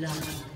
Blood.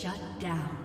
Shut down.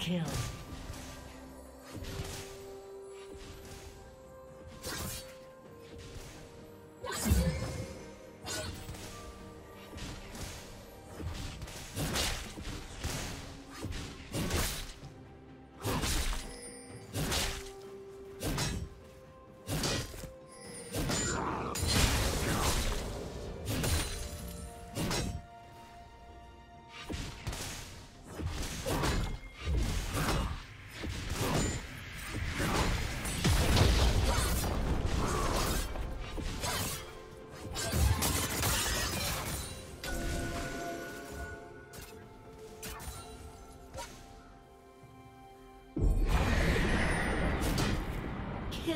Kill.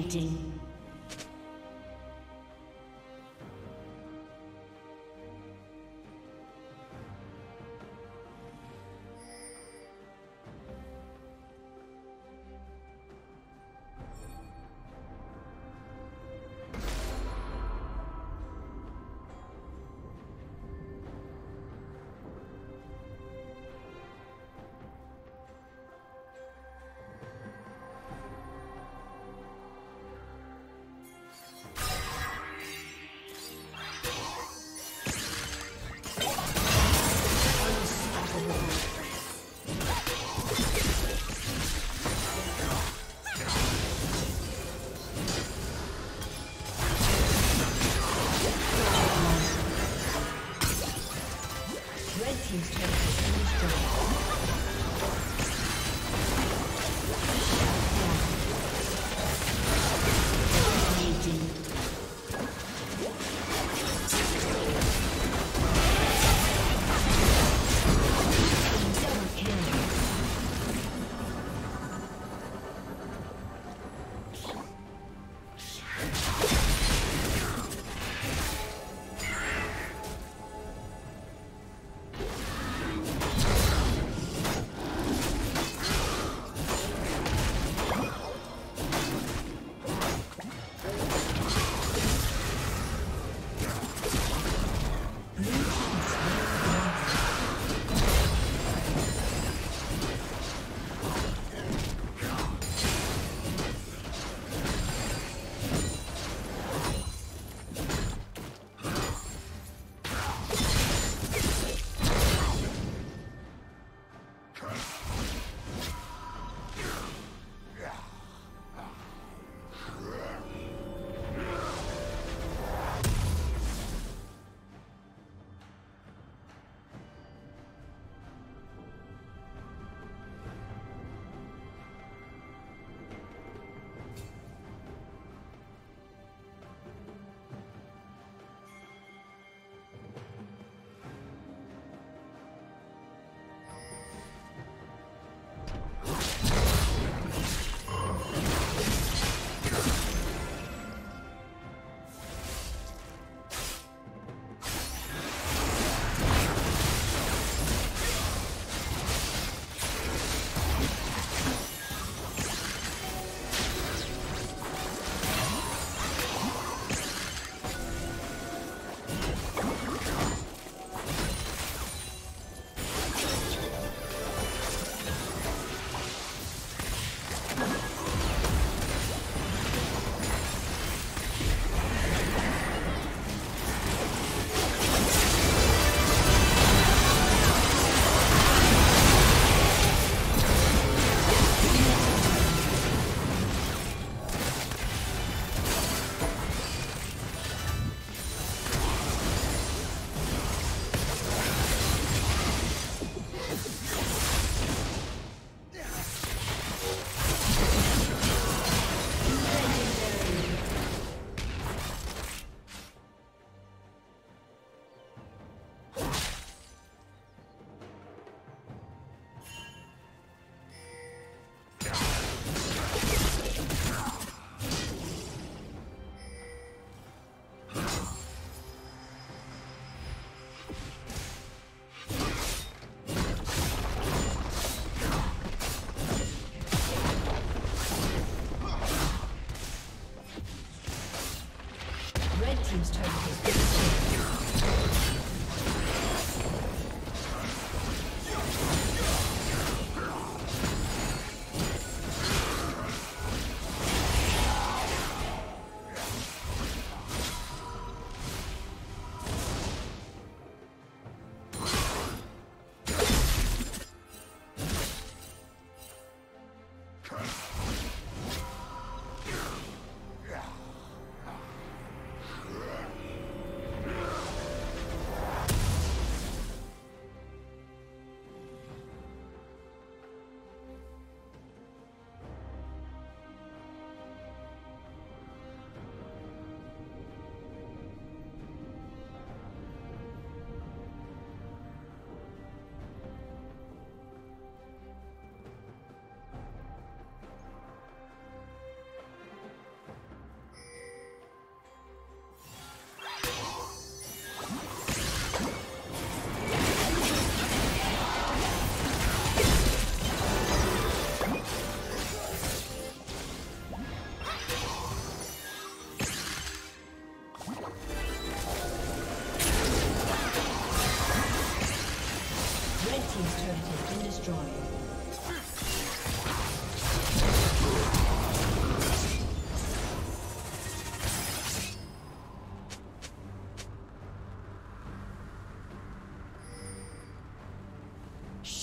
Dominating.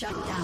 Shut down.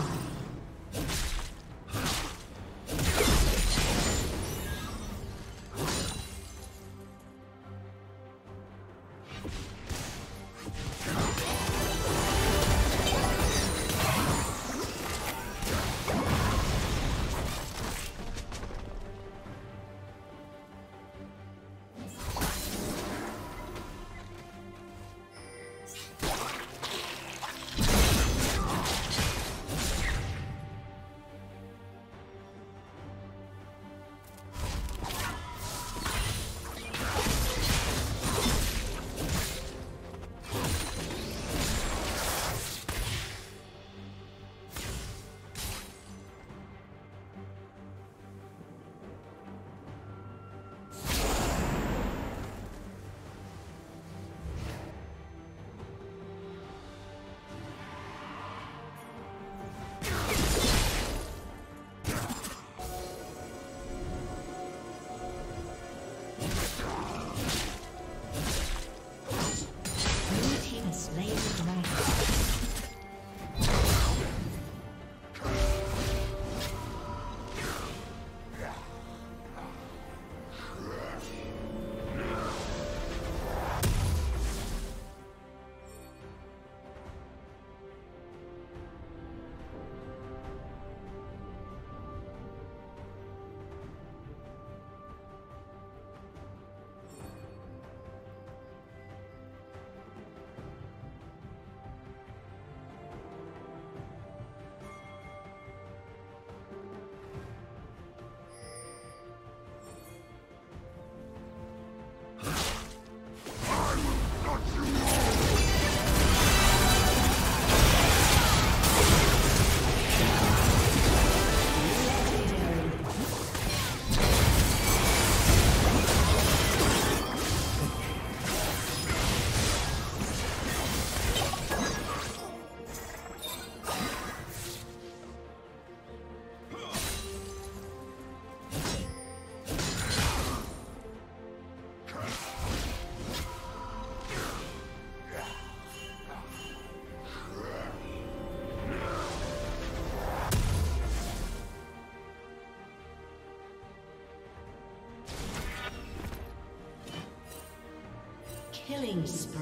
Killing.